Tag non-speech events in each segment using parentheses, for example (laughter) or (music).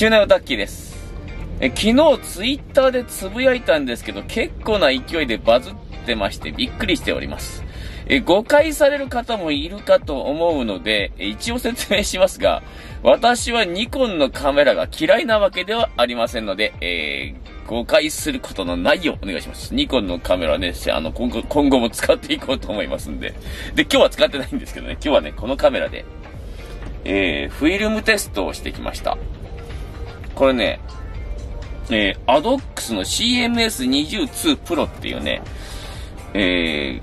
中年オタッキーです。え昨日ツイッターでつぶやいたんですけど、結構な勢いでバズってましてびっくりしております。え誤解される方もいるかと思うので、一応説明しますが、私はニコンのカメラが嫌いなわけではありませんので、えー誤解することのないようお願いします。ニコンのカメラね、あの、今後、今後も使っていこうと思いますんで。で、今日は使ってないんですけどね、今日はね、このカメラで、えー、フィルムテストをしてきました。これね、えー、アドックスの CMS22 Pro っていうね、え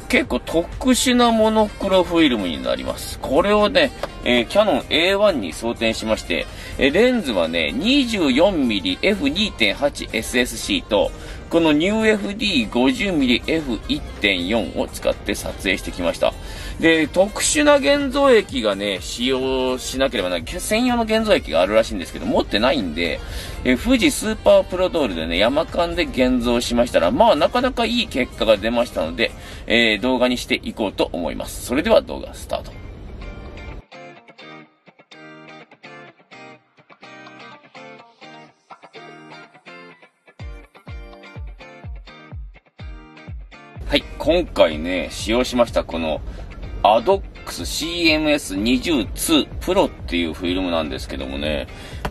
ー、結構特殊なモノクロフィルムになります。これをね、えー、キャノン A1 に装填しまして、えーレンズはね、24mm F2.8SSC と、この NewFD50mm F1.4 を使って撮影してきました。で、特殊な現像液がね、使用しなければならない、専用の現像液があるらしいんですけど、持ってないんで、え富士スーパープロドールでね、山間で現像しましたら、まあ、なかなかいい結果が出ましたので、えー動画にしていこうと思います。それでは動画スタート。はい、今回ね、使用しましたこの ADOX CMS22 Pro っていうフィルムなんですけどもね、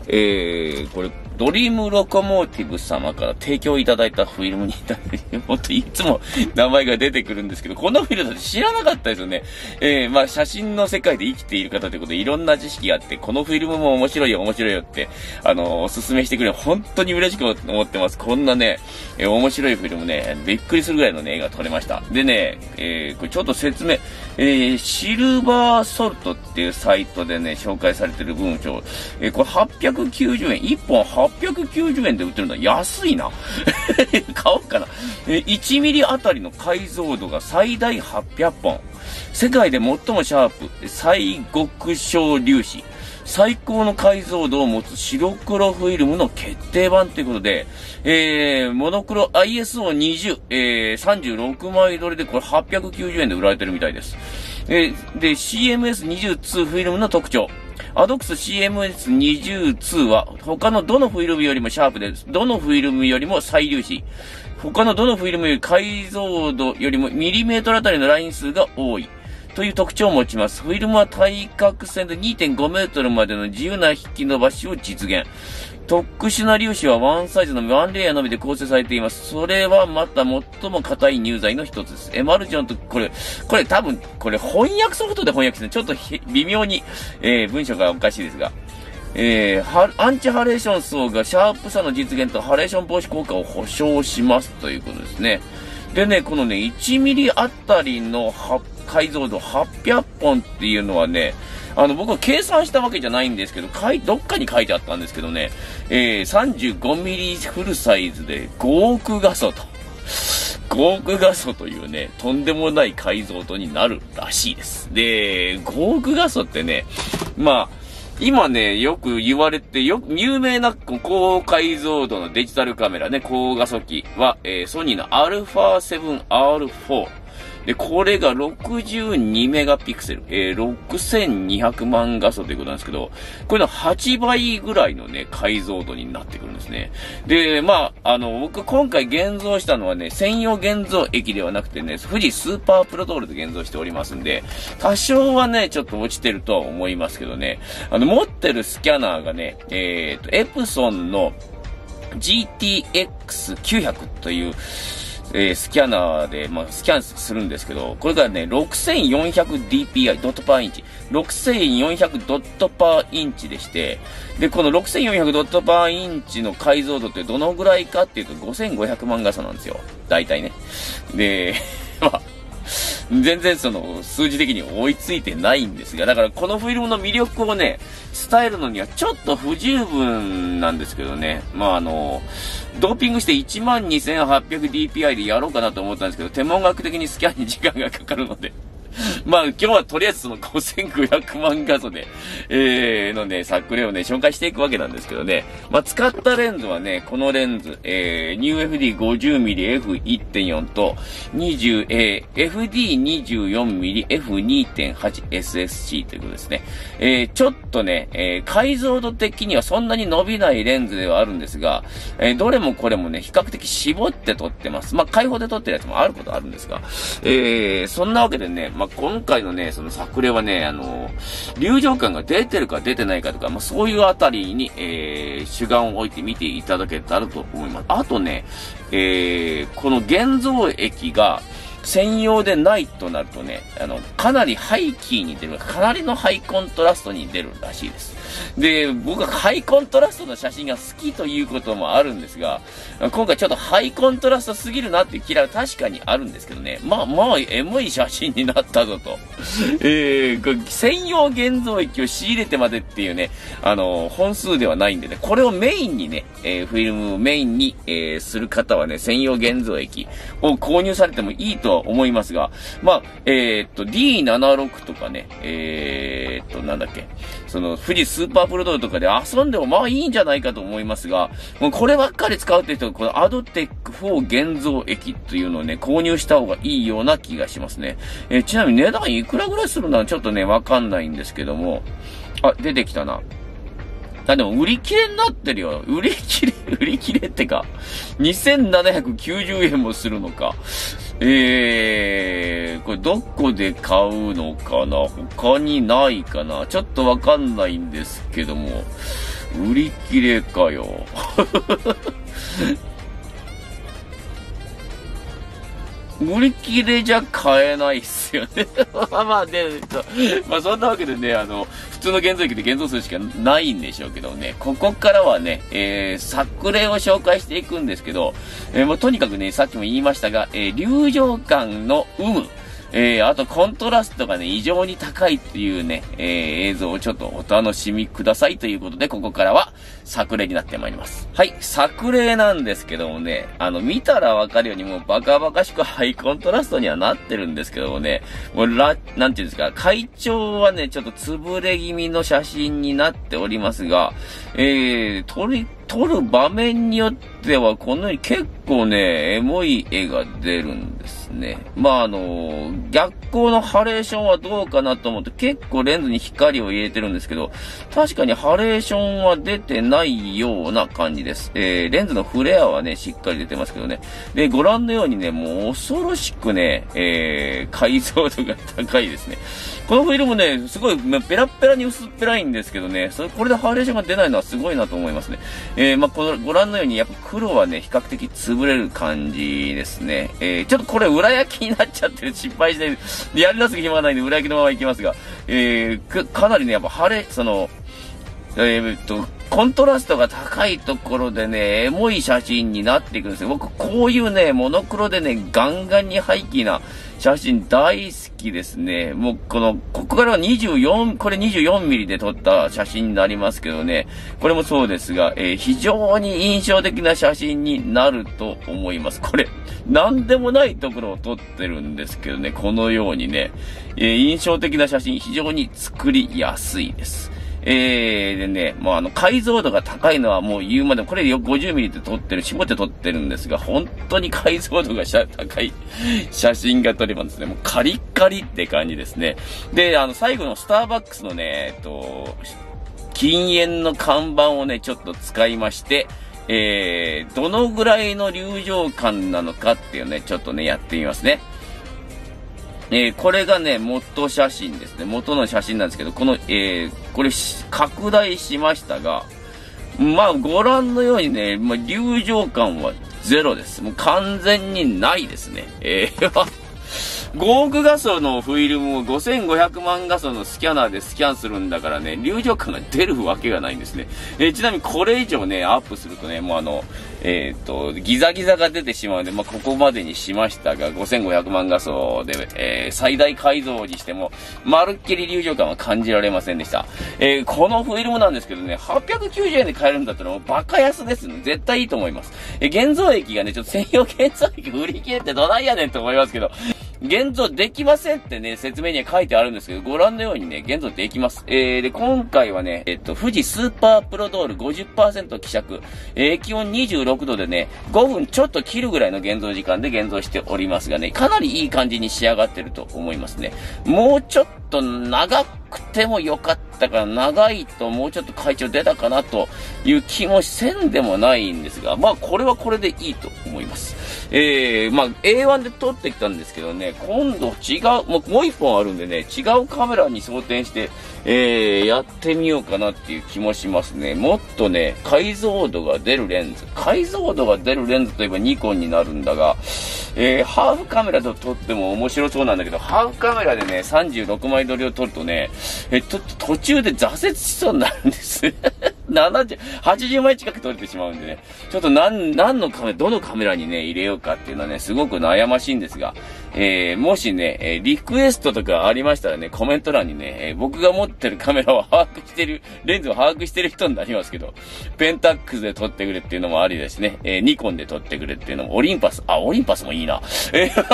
えー、これ、ドリームロコモーティブ様から提供いただいたフィルムになって、ほんといつも名前が出てくるんですけど、このフィルムって知らなかったですよね。えー、まあ写真の世界で生きている方ということでいろんな知識があって、このフィルムも面白いよ、面白いよって、あの、おすすめしてくれる本当に嬉しく思ってます。こんなね、えー面白いフィルムね、びっくりするぐらいのね、絵が撮れました。でね、えー、これちょっと説明、えー、シルバーソルトっていうサイトでね、紹介されてる文章、えー、これ890円、1本8 890円で売ってるんだ。安いな。(laughs) 買おうかな。1ミリあたりの解像度が最大800本。世界で最もシャープ、最極小粒子。最高の解像度を持つ白黒フィルムの決定版ということで、えー、モノクロ ISO20、えー、36枚撮りでこれ890円で売られてるみたいです。えー、で、CMS22 フィルムの特徴。アドックス CMS22 は他のどのフィルムよりもシャープです。どのフィルムよりも最粒子。他のどのフィルムより解像度よりもミリメートルあたりのライン数が多い。という特徴を持ちます。フィルムは対角線で2.5メートルまでの自由な引き伸ばしを実現。特殊な粒子はワンサイズのワンレイヤーのみで構成されています。それはまた最も硬い乳剤の一つです。エマルジョンと、これ、これ多分、これ翻訳ソフトで翻訳してるちょっと微妙に、えー文章がおかしいですが。えーアンチハレーション層がシャープさの実現とハレーション防止効果を保証しますということですね。でね、このね、1ミリあたりの解像度800本っていうのはね、あの、僕は計算したわけじゃないんですけど、かい、どっかに書いてあったんですけどね、えー、35ミリフルサイズで5億画素と。5億画素というね、とんでもない解像度になるらしいです。で、5億画素ってね、まあ、今ね、よく言われて、よく、有名な高解像度のデジタルカメラね、高画素機は、えーソニーの α7R4。で、これが62メガピクセル、えー6200万画素ということなんですけど、これの8倍ぐらいのね、解像度になってくるんですね。で、まあ、あの、僕今回現像したのはね、専用現像液ではなくてね、富士スーパープロドールで現像しておりますんで、多少はね、ちょっと落ちてるとは思いますけどね、あの、持ってるスキャナーがね、えっ、と、エプソンの GTX900 という、えースキャナーで、まあ、スキャンするんですけど、これがね、6400dpi、ドットパーインチ。6400ドットパーインチでして、で、この6400ドットパーインチの解像度ってどのぐらいかっていうと5500万画素なんですよ。大体ね。で、(laughs) まあ、全然その数字的に追いついてないんですが、だからこのフィルムの魅力をね、伝えるのにはちょっと不十分なんですけどね。まああの、ドーピングして 12,800dpi でやろうかなと思ったんですけど、天文学的にスキャンに時間がかかるので、(laughs) まあ今日はとりあえずその5500万画素で、えー、のね、作例をね、紹介していくわけなんですけどね。まあ使ったレンズはね、このレンズ、えー、NewFD50mmF1.4 と、20、えー、FD24mmF2.8SSC ということですね。えー、ちょっとね、えー、解像度的にはそんなに伸びないレンズではあるんですが、えー、どれもこれもね、比較的絞って撮ってます。まあ開放で撮ってるやつもあることあるんですが、えー、そんなわけでね、まあ今回のね、その作例はね、あの、流浄感が出てるか出てないかとか、まあそういうあたりに、えー、主眼を置いて見ていただけたらと思います。あとね、えー、この現像液が、専用でないとなるとね、あの、かなりハイキーに出る、かなりのハイコントラストに出るらしいです。で、僕はハイコントラストの写真が好きということもあるんですが、今回ちょっとハイコントラストすぎるなっていう嫌いは確かにあるんですけどね。まあまあ、エモい写真になったぞと。(laughs) えー、専用現像液を仕入れてまでっていうね、あの、本数ではないんでね、これをメインにね、えー、フィルムをメインに、えー、する方はね、専用現像液を購入されてもいいとは思いますが、まあ、えー、っと、D76 とかね、えー、っと、なんだっけ、その、富士スーパープロドルとかで遊んでもまあいいんじゃないかと思いますが、もうこればっかり使うって人は、このアドテック4現像液っていうのをね、購入した方がいいような気がしますね。えー、ちなみに値段いくらぐらいするのはちょっとね、わかんないんですけども、あ、出てきたな。あ、でも売り切れになってるよ。売り切れ、売り切れってか、2790円もするのか。えー、これどこで買うのかな？他にないかな？ちょっとわかんないんですけども、売り切れかよ。売り切れじゃ買えないっすよね。(laughs) まあまあね、まあそんなわけでね、あの、普通の現像機で現像するしかないんでしょうけどね、ここからはね、えー、作例を紹介していくんですけど、えー、もうとにかくね、さっきも言いましたが、えー、流浄感の有無、えー、あとコントラストがね、異常に高いっていうね、えー、映像をちょっとお楽しみくださいということで、ここからは作例になってまいります。はい、作例なんですけどもね、あの、見たらわかるようにもうバカバカしくハイコントラストにはなってるんですけどもね、もうら、なんていうんですか、会長はね、ちょっと潰れ気味の写真になっておりますが、えー、撮り、撮る場面によっては、このように結構ね、エモい絵が出るんですね。まあ、あの、逆光のハレーションはどうかなと思って結構レンズに光を入れてるんですけど、確かにハレーションは出てないような感じです。えー、レンズのフレアはね、しっかり出てますけどね。で、ご覧のようにね、もう恐ろしくね、えー、解像度が高いですね。このフィルムね、すごい、ペラペラに薄っぺらいんですけどね、それ、これでハーレーションが出ないのはすごいなと思いますね。えー、まあ、この、ご覧のように、やっぱ黒はね、比較的潰れる感じですね。えー、ちょっとこれ裏焼きになっちゃってる、失敗して、やり出す暇がないんで裏焼きのままいきますが、えー、かなりね、やっぱ晴れ、その、えー、っと、コントラストが高いところでね、エモい写真になっていくんですよ。僕、こういうね、モノクロでね、ガンガンにハイキーな写真大好きですね。もう、この、ここからは24、これ24ミリで撮った写真になりますけどね、これもそうですが、えー、非常に印象的な写真になると思います。これ、なんでもないところを撮ってるんですけどね、このようにね、えー、印象的な写真非常に作りやすいです。えー、でね、もうあの、解像度が高いのはもう言うまでも、これ 50mm で撮ってる、絞って撮ってるんですが、本当に解像度が高い写真が撮れますね。もうカリッカリって感じですね。で、あの、最後のスターバックスのね、えっと、禁煙の看板をね、ちょっと使いまして、えー、どのぐらいの流浄感なのかっていうね、ちょっとね、やってみますね。えー、これがね、元写真ですね。元の写真なんですけど、この、えー、これ、拡大しましたが、まあ、ご覧のようにね、まあ、流浄感はゼロです。もう完全にないですね。えー (laughs) 5億画素のフィルムを5500万画素のスキャナーでスキャンするんだからね、流浄感が出るわけがないんですね。え、ちなみにこれ以上ね、アップするとね、もうあの、えっ、と、ギザギザが出てしまうので、まあ、ここまでにしましたが、5500万画素で、えー、最大改造にしても、まるっきり流浄感は感じられませんでした。えー、このフィルムなんですけどね、890円で買えるんだったらもうバカ安ですね。絶対いいと思います。え、現像液がね、ちょっと専用現像液売り切れってどないやねんと思いますけど、現像できませんってね、説明には書いてあるんですけど、ご覧のようにね、現像できます。えー、で、今回はね、えっと、富士スーパープロドール50%希釈、えー、気温26度でね、5分ちょっと切るぐらいの現像時間で現像しておりますがね、かなりいい感じに仕上がってると思いますね。もうちょっと長くてもよかったから、長いともうちょっと会長出たかなという気もせんでもないんですが、まあこれはこれでいいと思います。えー、まあ A1 で撮ってきたんですけどね、今度違う、もうもう一本あるんでね、違うカメラに装填して、えー、やってみようかなっていう気もしますね。もっとね、解像度が出るレンズ。解像度が出るレンズといえばニコンになるんだが、えー、ハーフカメラと撮っても面白そうなんだけど、ハーフカメラでね、36枚撮りを撮るとね、え、っと途中で挫折しそうになるんです。(laughs) 70、80枚近く撮れてしまうんでね、ちょっと何、何のカメラ、どのカメラにね、入れようかっていうのはね、すごく悩ましいんですが、えー、もしね、えリクエストとかありましたらね、コメント欄にね、え僕が持ってるカメラを把握してる、レンズを把握してる人になりますけど、ペンタックスで撮ってくれっていうのもありですね、えニコンで撮ってくれっていうのも、オリンパス、あ、オリンパスもいいな。え (laughs) ちょっ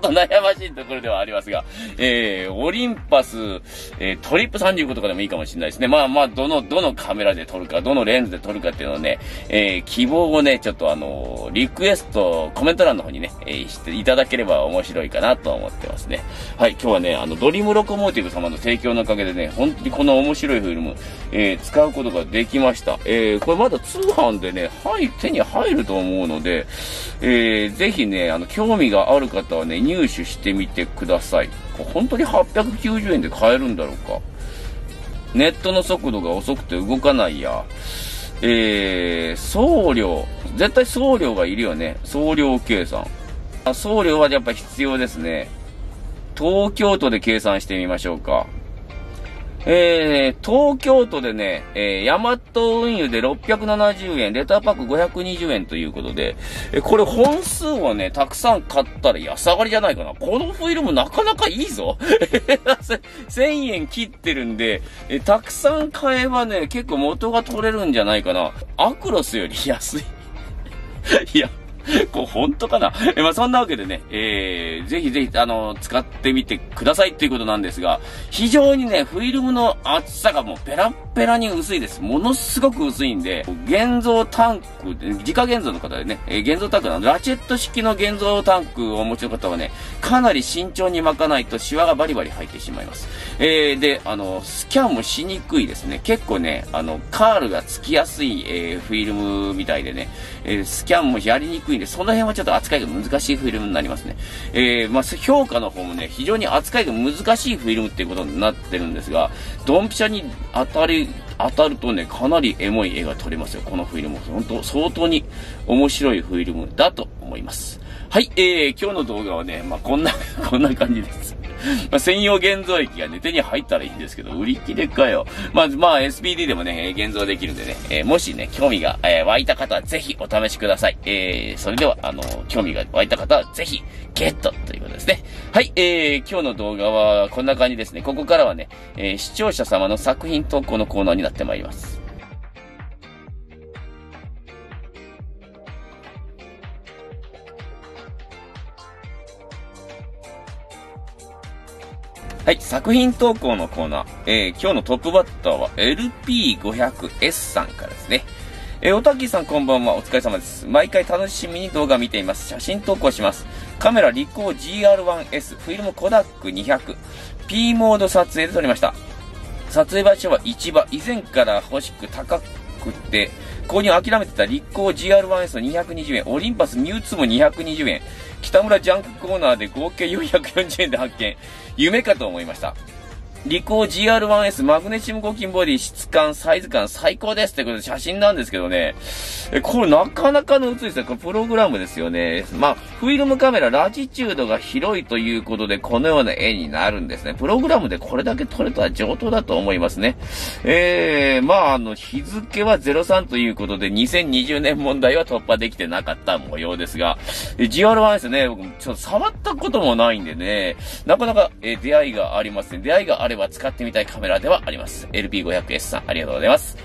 と悩ましいところではありますが、えーオリンパス、えトリップ35とかでもいいかもしれないですね。まあまあ、どの、どのカメラで撮るか、どのレンズで撮るかっていうのをね、え希望をね、ちょっとあのリクエスト、コメント欄の方にね、えしていただければ面白いかなと思ってますね。はい、今日はね、あの、ドリームロコモーティブ様の提供のおかげでね、本当にこの面白いフィルム、えー、使うことができました。えー、これまだ通販でね、はい、手に入ると思うので、えー、ぜひね、あの、興味がある方はね、入手してみてください。本当に890円で買えるんだろうか。ネットの速度が遅くて動かないや。えー、送料。絶対送料がいるよね。送料計算。送料はやっぱ必要ですね。東京都で計算してみましょうか。えー、東京都でね、えー、ヤマト運輸で670円、レターパック520円ということで、えー、これ本数をね、たくさん買ったら安上がりじゃないかな。このフィルムなかなかいいぞ。(laughs) 1000円切ってるんで、えー、たくさん買えばね、結構元が取れるんじゃないかな。アクロスより安い。いや、(laughs) こう、本当かな？え、まあ、そんなわけでね、えー、ぜひぜひ、あの、使ってみてくださいっていうことなんですが、非常にね、フィルムの厚さがもうペラペラに薄いです。ものすごく薄いんで、現像タンク、自家現像の方でね、えー、現像タンクの？ラチェット式の現像タンクをお持ちの方はね、かなり慎重に巻かないとシワがバリバリ入ってしまいます。えー、で、あの、スキャンもしにくいですね。結構ね、あの、カールがつきやすい、えー、フィルムみたいでね、えー、スキャンもやりにくいんで、その辺はちょっと扱いが難しいフィルムになりますね。えー、まあ、評価の方もね、非常に扱いが難しいフィルムっていうことになってるんですが、ドンピシャに当たり、当たるとね、かなりエモい絵が撮れますよ。このフィルム。本当相当に面白いフィルムだと思います。はい、えー、今日の動画はね、まあ、こんな、(laughs) こんな感じです。(laughs) まあ、専用現像液がね、手に入ったらいいんですけど、売り切れかよ。まあ、まあ、SPD でもね、現像できるんでね、えー、もしね、興味が、えー、湧いた方はぜひお試しください。えー、それでは、あの、興味が湧いた方はぜひ、ゲットということですね。はい、えー、今日の動画はこんな感じですね。ここからはね、えー、視聴者様の作品投稿のコーナーになってまいります。はい、作品投稿のコーナー。えー、今日のトップバッターは LP500S さんからですね。えー、おたきさんこんばんは。お疲れ様です。毎回楽しみに動画見ています。写真投稿します。カメラリコー GR1S、フィルムコダック200、P モード撮影で撮りました。撮影場所は市場。以前から欲しく高くて、購入諦めてた立候 GR1S の220円、オリンパスミュウツーも220円、北村ジャンクコーナーで合計440円で発見。夢かと思いました。リコー GR1S マグネシウム合金ボディ質感、サイズ感最高ですってことで写真なんですけどね。え、これなかなかの写りですね。これプログラムですよね。まあ、フィルムカメララジチュードが広いということでこのような絵になるんですね。プログラムでこれだけ撮れたら上等だと思いますね。えー、まあ、あの、日付は03ということで2020年問題は突破できてなかった模様ですが、GR1S ね、僕ちょっと触ったこともないんでね、なかなか、え出会いがありますね。出会いがあれば使ってみたいカメラではあります。LP500S さん、ありがとうございます。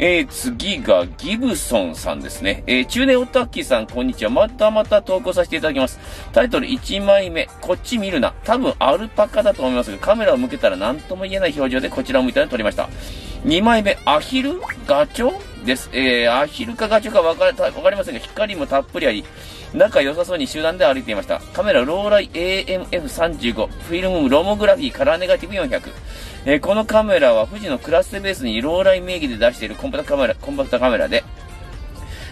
えー、次がギブソンさんですね。えー、中年オタッキーさん、こんにちは。またまた投稿させていただきます。タイトル1枚目、こっち見るな。多分アルパカだと思いますが、カメラを向けたら何とも言えない表情でこちらを向いたら撮りました。2枚目、アヒルガチョウです。えー、アヒルかガチョウかわかかりませんが、光もたっぷりあり、仲良さそうに集団で歩いていました。カメラ、ローライ AMF35、フィルムロモグラフィーカラーネガティブ400。えー、このカメラは富士のクラステベースにローライ名義で出しているコンパクトカメラ、コンパクトカメラで、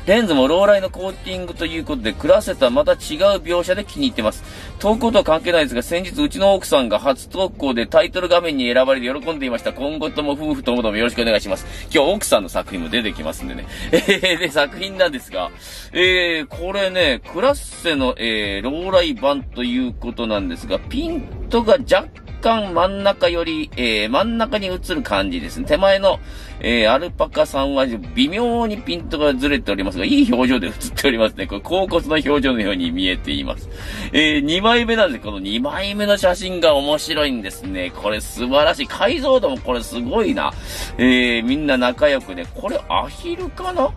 レンズもローライのコーティングということで、クラセとはまた違う描写で気に入ってます。投稿とは関係ないですが、先日うちの奥さんが初投稿でタイトル画面に選ばれて喜んでいました。今後とも夫婦ともどもよろしくお願いします。今日奥さんの作品も出てきますんでね。えー、で、作品なんですが、えー、これね、クラッセの、えー、ローライ版ということなんですが、ピントが若干真ん中より、えー、真ん中に映る感じですね。手前の、えー、アルパカさんは微妙にピントがずれておりますが、いい表情で映っておりますね。これ、甲骨の表情のように見えています。えー、2枚目なんで、この2枚目の写真が面白いんですね。これ素晴らしい。解像度もこれすごいな。えー、みんな仲良くね。これアヒルかな？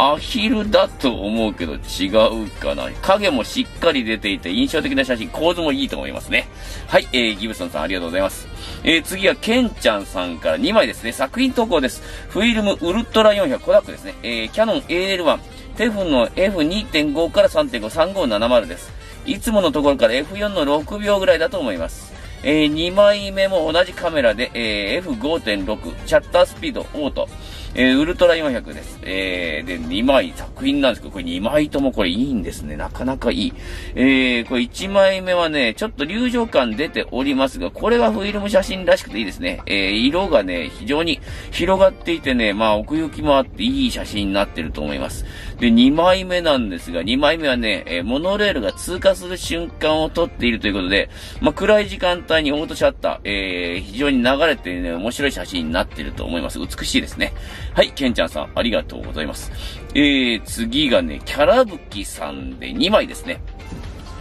アヒルだと思うけど違うかな。影もしっかり出ていて印象的な写真、構図もいいと思いますね。はい、えー、ギブソンさんありがとうございます。えー、次はケンちゃんさんから2枚ですね。作品投稿です。フィルムウルトラ400コダックですね。えー、キャノン AL1、テフンの F2.5 から3.5、3570です。いつものところから F4 の6秒ぐらいだと思います。えー、2枚目も同じカメラで、えー、F5.6、シャッタースピード、オート。えー、ウルトラ400です。えー、で、2枚作品なんですけど、これ2枚ともこれいいんですね。なかなかいい。えー、これ1枚目はね、ちょっと流浄感出ておりますが、これはフィルム写真らしくていいですね。えー、色がね、非常に広がっていてね、まあ奥行きもあっていい写真になってると思います。で、2枚目なんですが、2枚目はね、えー、モノレールが通過する瞬間を撮っているということで、まあ暗い時間帯にオートシャッター、えー、非常に流れてね、面白い写真になってると思います。美しいですね。はい、ケンちゃんさん、ありがとうございます。えー、次がね、キャラブキさんで2枚ですね。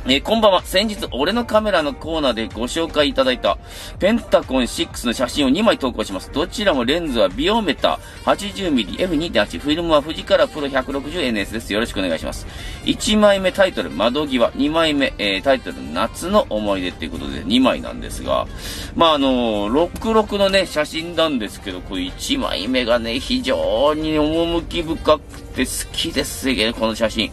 えー、こんばんは。先日、俺のカメラのコーナーでご紹介いただいた、ペンタコン6の写真を2枚投稿します。どちらもレンズはビオメタ 80mm F2.8、フィルムは富士カラプロ 160NS です。よろしくお願いします。1枚目タイトル、窓際。2枚目、えー、タイトル、夏の思い出っていうことで2枚なんですが、まあ、あのー、66のね、写真なんですけど、これ1枚目がね、非常に趣深くて好きですね、この写真。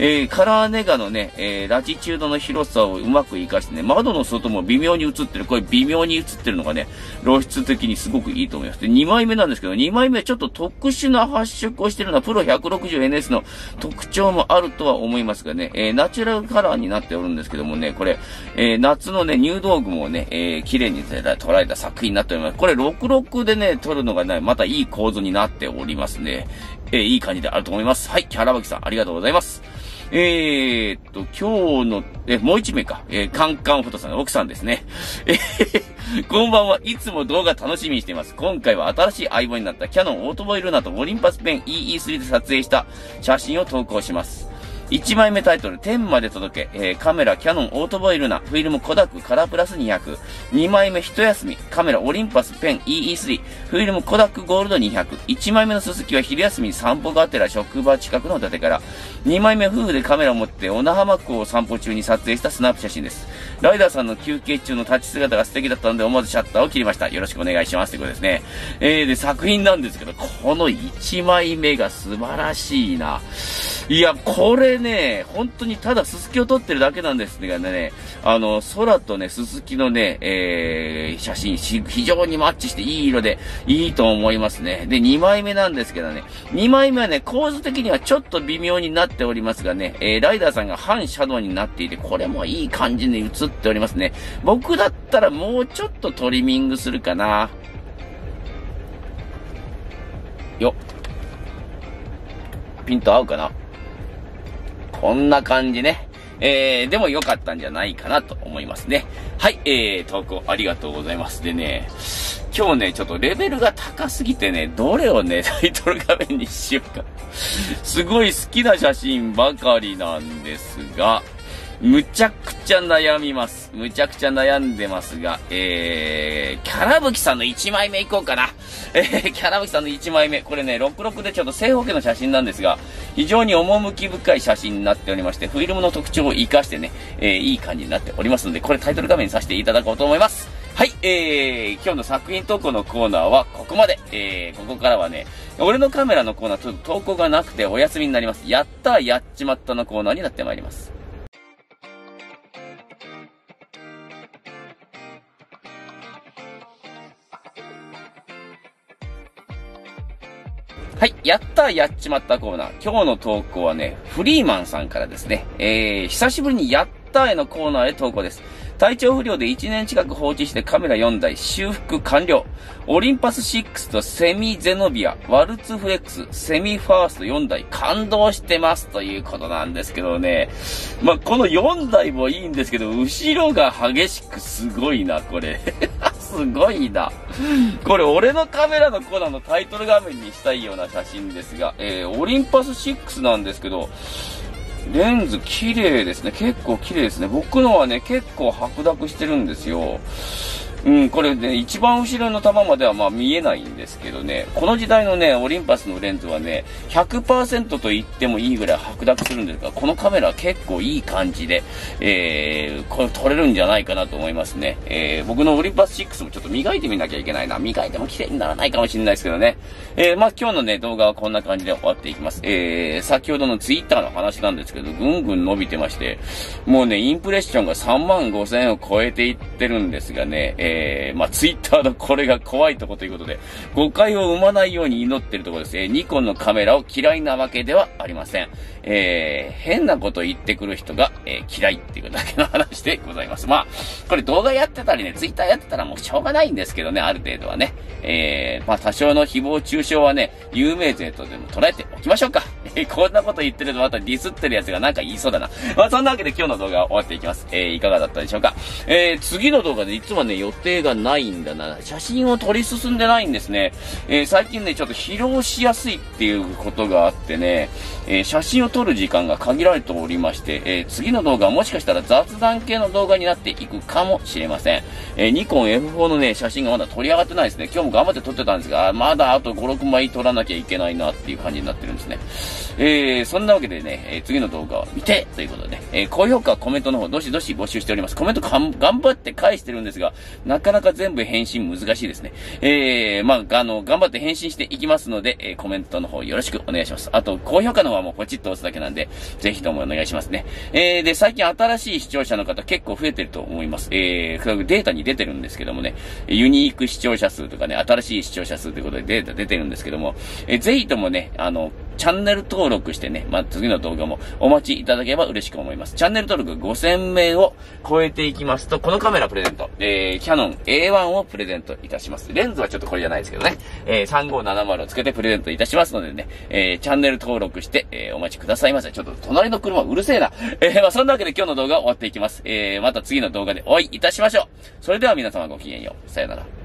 えー、カラーネガのね、え、ラチチュードの広さをうまく活かしてね、窓の外も微妙に映ってる。これ微妙に映ってるのがね、露出的にすごくいいと思います。で、2枚目なんですけど、2枚目ちょっと特殊な発色をしてるのはプロ 160NS の特徴もあるとは思いますがね、えー、ナチュラルカラーになっておるんですけどもね、これ、えー、夏のね、入道具もね、えー、綺麗に捉えた作品になっております。これ66でね、撮るのがね、またいい構図になっておりますね。えー、いい感じであると思います。はい、キャラバキさん、ありがとうございます。えー、っと、今日の、え、もう一名か。えー、カンカンフォトさんの奥さんですね。えー、こんばんはいつも動画楽しみにしています。今回は新しい相棒になったキャノンオートボイルナとオリンパスペン EE3 で撮影した写真を投稿します。1枚目タイトル、天まで届け、えー、カメラ、キャノン、オートボイルナ、フィルム、コダック、カラープラス200。2枚目、一休み、カメラ、オリンパス、ペン、EE3、フィルム、コダック、ゴールド200。1枚目の鈴木は昼休みに散歩がてら職場近くの建てから。2枚目、夫婦でカメラを持って、小名浜港を散歩中に撮影したスナップ写真です。ライダーさんの休憩中の立ち姿が素敵だったので、思わずシャッターを切りました。よろしくお願いします。ということですね。えー、で、作品なんですけど、この1枚目が素晴らしいな。いや、これね、本当にただススキを撮ってるだけなんですがね、あの、空とね、ススキのね、えー、写真、非常にマッチしていい色で、いいと思いますね。で、2枚目なんですけどね、2枚目はね、構図的にはちょっと微妙になっておりますがね、えー、ライダーさんが反シャドウになっていて、これもいい感じに映っっておりますね。僕だったらもうちょっとトリミングするかな。よ。ピント合うかなこんな感じね。えー、でも良かったんじゃないかなと思いますね。はい、えー、投稿ありがとうございます。でね、今日ね、ちょっとレベルが高すぎてね、どれをね、(laughs) タイトル画面にしようか。すごい好きな写真ばかりなんですが、むちゃくちゃ悩みます。むちゃくちゃ悩んでますが、えー、キャラブキさんの1枚目いこうかな。えー、キャラブキさんの1枚目。これね、66でちょっと正方形の写真なんですが、非常に趣深い写真になっておりまして、フィルムの特徴を活かしてね、えー、いい感じになっておりますので、これタイトル画面にさせていただこうと思います。はい、えー、今日の作品投稿のコーナーはここまで。えー、ここからはね、俺のカメラのコーナー、ちょっと投稿がなくてお休みになります。やったーやっちまったのコーナーになってまいります。はい。やったやっちまったコーナー。今日の投稿はね、フリーマンさんからですね、えー、久しぶりにやったーへのコーナーへ投稿です。体調不良で1年近く放置してカメラ4台修復完了。オリンパス6とセミゼノビア、ワルツフレックス、セミファースト4台感動してますということなんですけどね。まあ、この4台もいいんですけど、後ろが激しくすごいな、これ。すごいな。これ、俺のカメラのコーナーのタイトル画面にしたいような写真ですが、えー、オリンパス6なんですけど、レンズ綺麗ですね。結構綺麗ですね。僕のはね、結構白濁してるんですよ。うん、これね、一番後ろの球まではまあ見えないんですけどね、この時代のね、オリンパスのレンズはね、100%と言ってもいいぐらい白濁するんですが、このカメラ結構いい感じで、えー、これ撮れるんじゃないかなと思いますね。えー、僕のオリンパス6もちょっと磨いてみなきゃいけないな。磨いても綺麗にならないかもしれないですけどね。えー、まあ今日のね、動画はこんな感じで終わっていきます。えー、先ほどのツイッターの話なんですけど、ぐんぐん伸びてまして、もうね、インプレッションが3万5千を超えていってるんですがね、えーえー、まあ、ツイッターのこれが怖いとこということで、誤解を生まないように祈ってるところです。えー、ニコンのカメラを嫌いなわけではありません。えー、変なこと言ってくる人が、えー、嫌いっていうだけの話でございます。まあ、これ動画やってたりね、ツイッターやってたらもうしょうがないんですけどね、ある程度はね。えー、まあ、多少の誹謗中傷はね、有名税とでも捉えておきましょうか。えー、こんなこと言ってるとまたディスってるやつがなんか言いそうだな。まあ、そんなわけで今日の動画は終わっていきます。えー、いかがだったでしょうか。えー、次の動画でいつもね、予定がないんだな。写真を撮り進んでないんですね。えー、最近ね、ちょっと疲労しやすいっていうことがあってね、えー、写真を撮る時間が限られておりまして、えー、次の動画はもしかしたら雑談系の動画になっていくかもしれません。えニコン F4 のね、写真がまだ撮り上がってないですね。今日も頑張って撮ってたんですが、まだあと5、6枚撮らなきゃいけないなっていう感じになってるんですね。えそんなわけでね、え次の動画を見てということでね、え高評価、コメントの方、どしどし募集しております。コメント頑張って返してるんですが、なかなか全部返信難しいですね。えー、まあ、あの、頑張って返信していきますので、えー、コメントの方よろしくお願いします。あと、高評価の方はもうポチッと押すだけなんで、ぜひともお願いしますね。えー、で、最近新しい視聴者の方結構増えてると思います。えー、データに出てるんですけどもね、ユニーク視聴者数とかね、新しい視聴者数ということでデータ出てるんですけども、えー、ぜひともね、あの、チャンネル登録してね、まあ、次の動画もお待ちいただければ嬉しく思います。チャンネル登録5000名を超えていきますと、このカメラプレゼント、えー、キャノン A1 をプレゼントいたします。レンズはちょっとこれじゃないですけどね、えー、3570をつけてプレゼントいたしますのでね、えー、チャンネル登録して、えー、お待ちくださいませ。ちょっと隣の車うるせえな。(laughs) えー、まあ、そんなわけで今日の動画は終わっていきます。えー、また次の動画でお会いいたしましょう。それでは皆様ごきげんよう。さよなら。